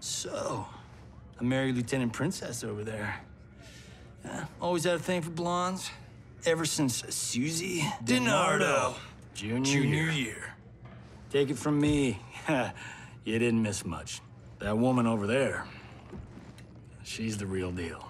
so. a married Lieutenant Princess over there. Yeah, always had a thing for blondes. Ever since Susie DiNardo. Junior, Junior year. Take it from me. you didn't miss much. That woman over there, she's the real deal.